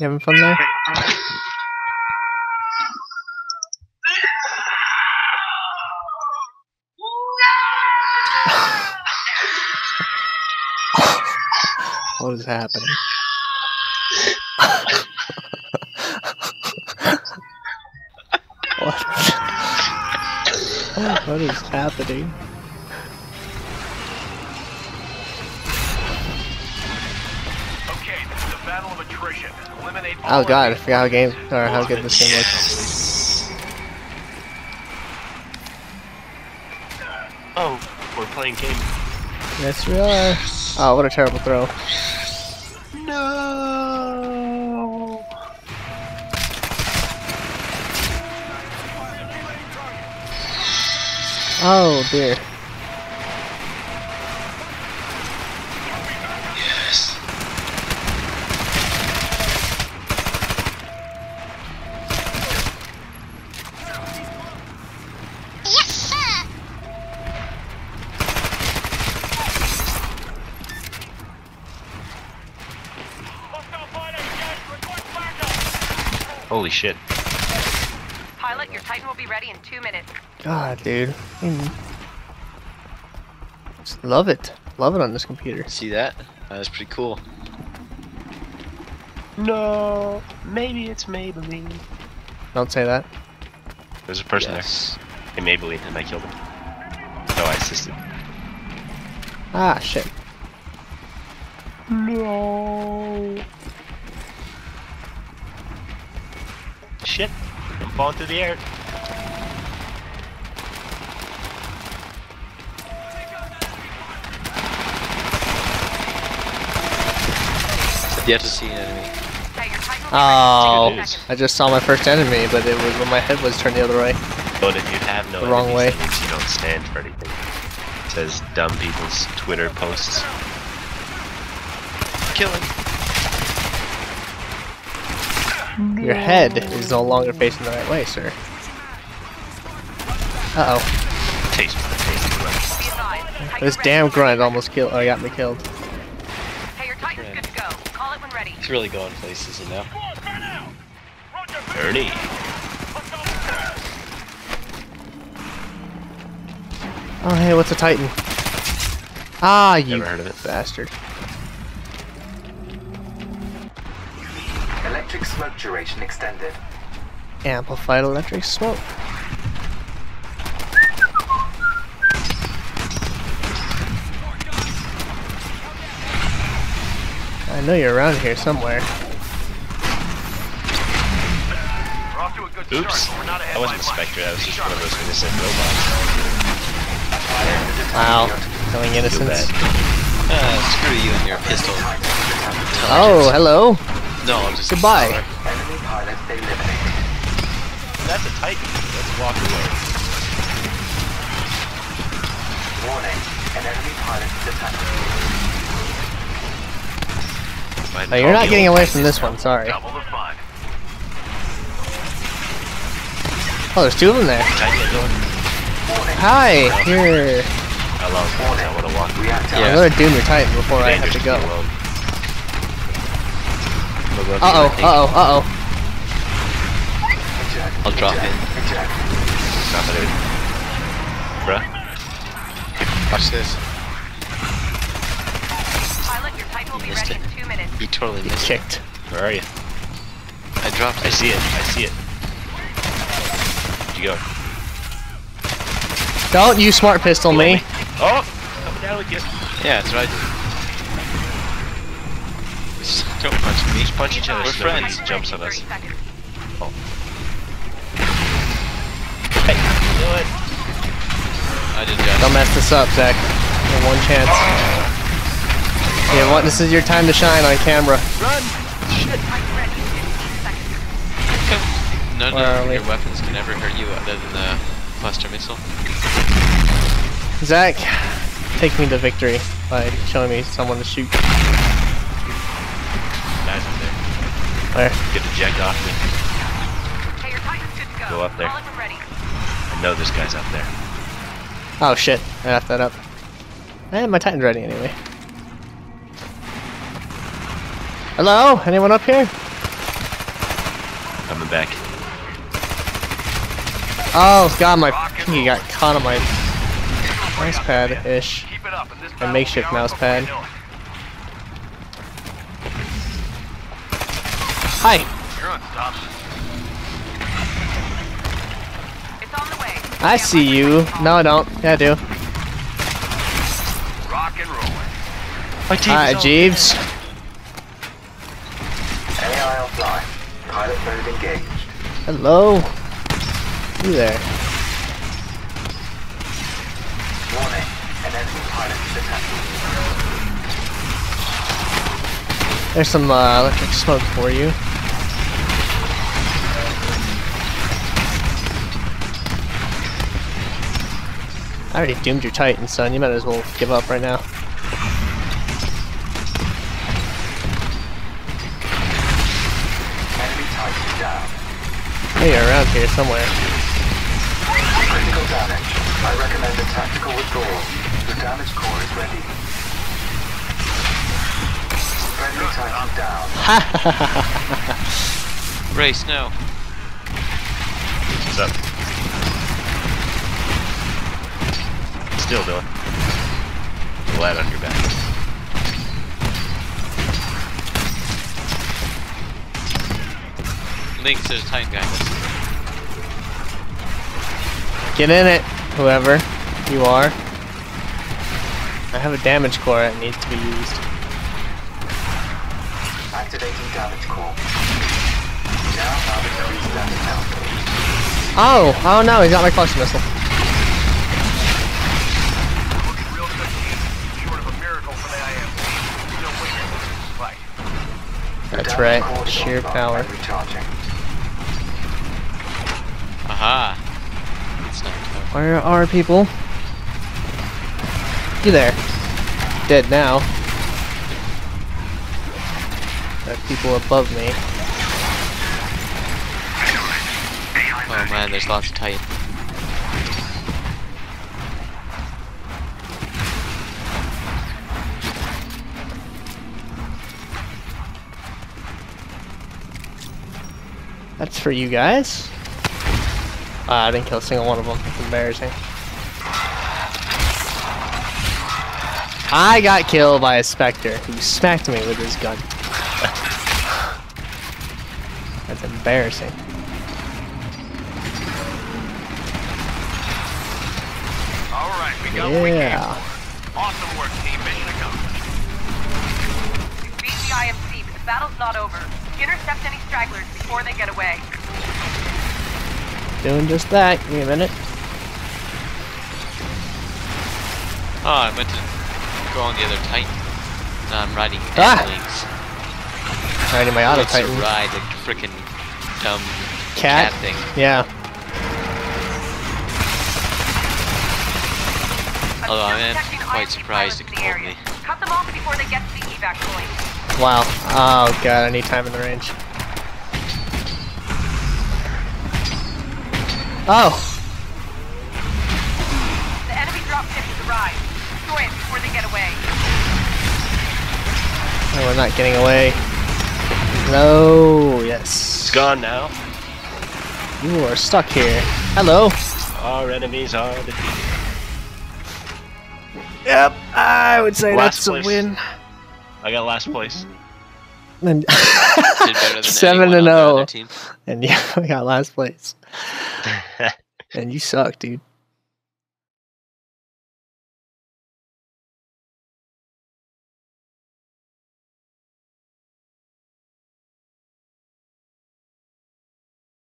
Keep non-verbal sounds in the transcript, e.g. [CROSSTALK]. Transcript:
You having fun there? [LAUGHS] what is happening? [LAUGHS] what? [LAUGHS] what is happening? Oh god, I forgot how game or how good this game was. Oh, we're playing game. Yes, we are. Oh, what a terrible throw. No. Oh dear. Holy shit. Pilot, your Titan will be ready in two minutes. God, dude. Just love it. Love it on this computer. See that? That was pretty cool. No. Maybe it's Maybelline. Don't say that. There's a person Yes. there. Hey, Maybelline, and I killed him. No, I assisted. Ah, shit. No. Shit. I'm falling through the air. You have to see an enemy. Hey, your Titan will be Oh, ready in 10 seconds. I just saw my first enemy, but it was when my head was turned the other way. But if you have no The wrong way. that means you don't stand for anything. It says dumb people's Twitter posts. Kill him. Your head is no longer facing the right way, sir. Uh oh. Taste the taste of the Be advised, Titan's This damn grunt almost killed. Oh, got me killed. seconds. Hey, your Titan's good to go. Call it when ready. He's really going places, you know? Ernie. Oh, hey, what's a Titan? Ah, you Never heard of it. bastard. Electric smoke duration extended. Amplified electric smoke. I know you're around here somewhere. We're off to a good Oops. start, but we're not ahead That wasn't a. Spectre, that was just one of sharp. those innocent robots. Wow, killing Feel innocents. bad. Uh, screw you and your pistol. Oh, hello. No, I'm just. Goodbye. Enemy. That's a Titan. Let's walk away. Warning, an enemy pilot is Oh, you're not getting away from this one. Sorry. Double the fun. Oh, there's two of them there. old Titan going. Hi, here. I love I want to walk away. Reactor I'm gonna doom your Titan before I have to go. be alone. We'll go Uh oh, through uh oh, uh oh. I'll drop eject, in. Stop it. Bruh. Watch this. Pilot, your Titan will be Missed ready it. in two minutes. He totally missed it. Kicked. Where are you? I dropped I see it. I see it. Where'd you go? Don't you smart pistol me. Oh! Coming down with you. Yeah, that's right. Just Don't punch me. Just punch each other. We're so friends. Titan's jumps ready on us. 30 seconds. Oh. Hey, do it. I did just. Don't mess this up, Zach. You have one chance. [GASPS] Yeah, what? This is your time to shine on camera. Run! Shit! Titan ready in 15 seconds. None Where are of we? your weapons can ever hurt you other than the cluster missile. Zach, take me to victory by showing me someone to shoot. Guys up there. Where? Get the eject off me. Hey, your Titan's good to go. Go up there. Call it when ready. I know this guy's up there. Oh shit, I left that up. Eh, my Titan's ready anyway. Hello? Anyone up here? Coming back. Oh god, my pinky got caught on my mouse pad-ish. Keep it up, and this A makeshift will mouse before you pad. Hi! You're unstoppable. It's on the way. I see you. No, I don't. Yeah, I do. Rock and rolling. My team Hi, Jeeves. AI offline. Pilot mode engaged. Hello. You there. Warning. An enemy pilot is attacking. There's some uh, electric smoke for you. I already doomed your Titan, son. You might as well give up right now. Enemy Hey, you're around here somewhere. Critical damage. I recommend a tactical withdrawal. The damage core is ready. Friendly Titan down. [LAUGHS] Race, no. What's up? Still doing. Glad on your back. Links, there's a Titan guy. Get in it, whoever you are. I have a damage core that needs to be used. Activating damage core. Now damage output. Oh, oh no, he's got my cluster missile. That's right, sheer power. Aha. It's not tough. Where are people? You there. Dead now. There are people above me. Oh man, there's lots of Titan. That's for you guys. Ah, I didn't kill a single one of them. That's embarrassing. I got killed by a Spectre who smacked me with his gun. [LAUGHS] That's embarrassing. All right, we got what we came Yeah. Awesome work, team. Mission accomplished. You the IMC, but the battle's not over. Intercept any stragglers before they get away. Doing just that. Give me a minute. Oh, I meant to go on the other Titan. Now I'm riding Ah! Links. Riding my auto Likes to titan. ride a freaking dumb Cat? cat thing. Yeah. I'm Although I am quite surprised pilots it in the called me. Cut them off before they get to the evac point. Wow. Oh god, I need time in the range. Oh! The enemy dropship has arrived. Destroy it before they get away. Oh, we're not getting away. No, yes. It's gone now. You are stuck here. Hello. Our enemies are defeated. Yep, I would say Last that's a win. I got last place. And Did better than [LAUGHS] Seven anyone and on the oh. and yeah, [LAUGHS] we got last place. [LAUGHS] And you suck, dude.